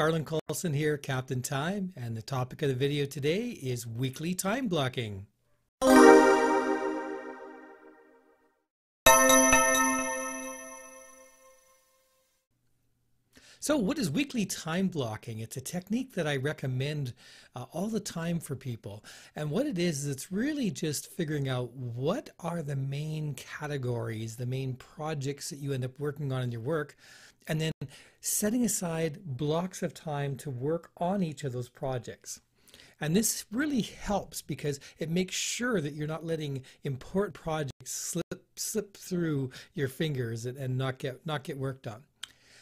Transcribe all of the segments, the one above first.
Garland Coulson here, Captain Time, and the topic of the video today is weekly time blocking. So, what is weekly time blocking? It's a technique that I recommend uh, all the time for people. And what it is, is it's really just figuring out what are the main categories, the main projects that you end up working on in your work, and then setting aside blocks of time to work on each of those projects. And this really helps because it makes sure that you're not letting important projects slip slip through your fingers and, and not get not get worked on.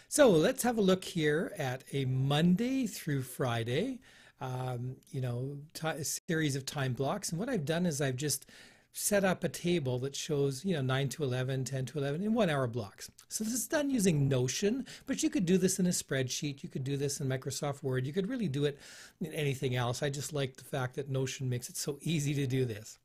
So let's have a look here at a Monday through Friday, um, you know, series of time blocks. And what I've done is I've just set up a table that shows, you know, 9 to 11, 10 to 11 in one hour blocks. So this is done using Notion, but you could do this in a spreadsheet. You could do this in Microsoft Word. You could really do it in anything else. I just like the fact that Notion makes it so easy to do this.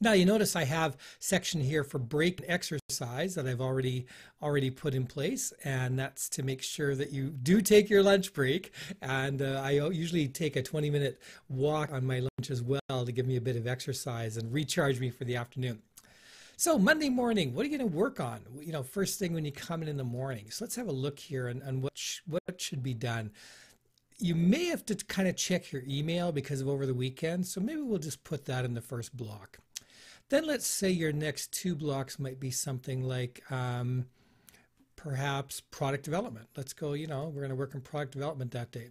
Now you notice I have section here for break and exercise that I've already already put in place and that's to make sure that you do take your lunch break and uh, I usually take a 20 minute walk on my lunch as well to give me a bit of exercise and recharge me for the afternoon. So Monday morning, what are you going to work on? You know, first thing when you come in in the morning. So let's have a look here on what, sh what should be done you may have to kind of check your email because of over the weekend. So maybe we'll just put that in the first block. Then let's say your next two blocks might be something like um, perhaps product development. Let's go, you know, we're going to work on product development that day.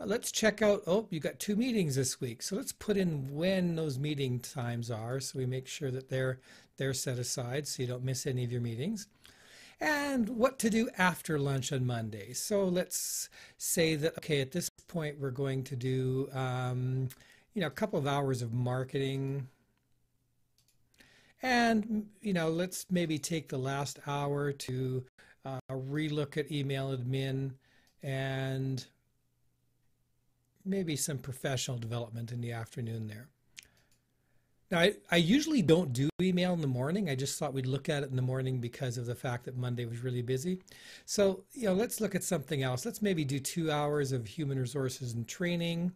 Uh, let's check out, oh, you got two meetings this week. So let's put in when those meeting times are so we make sure that they're, they're set aside so you don't miss any of your meetings. And what to do after lunch on Monday. So let's say that, okay, at this point we're going to do, um, you know, a couple of hours of marketing, and, you know, let's maybe take the last hour to uh, relook at email admin and maybe some professional development in the afternoon there. Now, I, I usually don't do email in the morning. I just thought we'd look at it in the morning because of the fact that Monday was really busy. So, you know, let's look at something else. Let's maybe do two hours of human resources and training.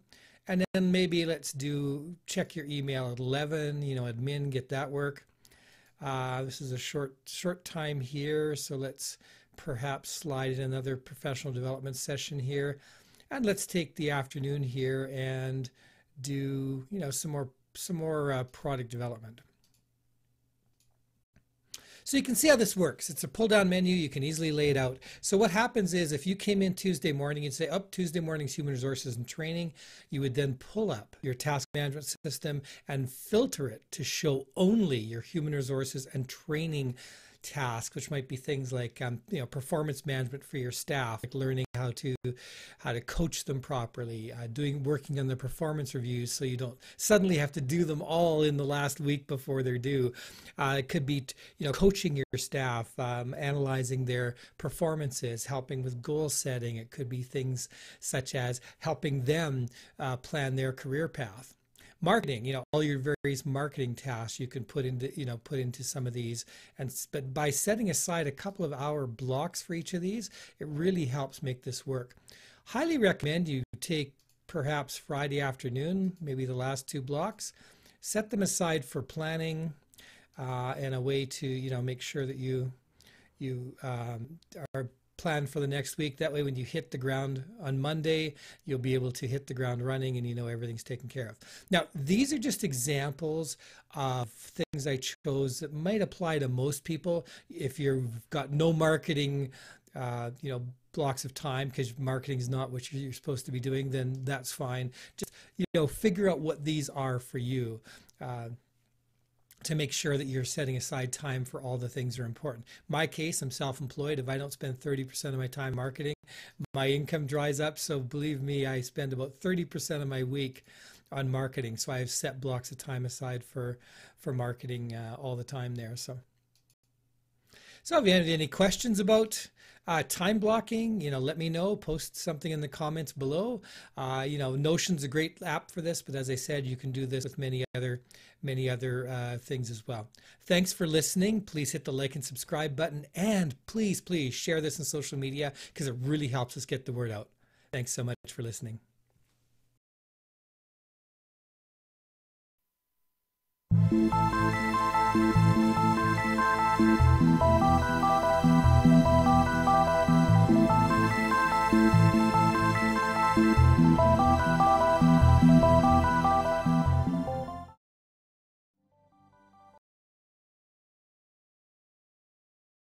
And then maybe let's do check your email at 11, you know, admin, get that work. Uh, this is a short short time here, so let's perhaps slide in another professional development session here. And let's take the afternoon here and do, you know, some more some more uh, product development. So you can see how this works. It's a pull down menu. You can easily lay it out. So what happens is if you came in Tuesday morning and say, up oh, Tuesday morning's human resources and training, you would then pull up your task management system and filter it to show only your human resources and training tasks, which might be things like um, you know performance management for your staff, like learning how to how to coach them properly, uh, doing working on the performance reviews, so you don't suddenly have to do them all in the last week before they're due. Uh, it could be you know coaching your staff, um, analyzing their performances, helping with goal setting. It could be things such as helping them uh, plan their career path marketing you know all your various marketing tasks you can put into you know put into some of these and but by setting aside a couple of hour blocks for each of these it really helps make this work. Highly recommend you take perhaps friday afternoon maybe the last two blocks set them aside for planning uh, and a way to you know make sure that you you um, are plan for the next week. That way, when you hit the ground on Monday, you'll be able to hit the ground running and you know everything's taken care of. Now, these are just examples of things I chose that might apply to most people. If you've got no marketing, uh, you know, blocks of time because marketing is not what you're supposed to be doing, then that's fine. Just, you know, figure out what these are for you. Uh, to make sure that you're setting aside time for all the things that are important. My case, I'm self-employed. If I don't spend 30% of my time marketing, my income dries up. So believe me, I spend about 30% of my week on marketing. So I have set blocks of time aside for for marketing uh, all the time there. So. So if you have any questions about uh, time blocking, you know, let me know. Post something in the comments below. Uh, you know, Notion's a great app for this, but as I said, you can do this with many other many other uh, things as well. Thanks for listening. Please hit the like and subscribe button, and please, please share this on social media because it really helps us get the word out. Thanks so much for listening. Música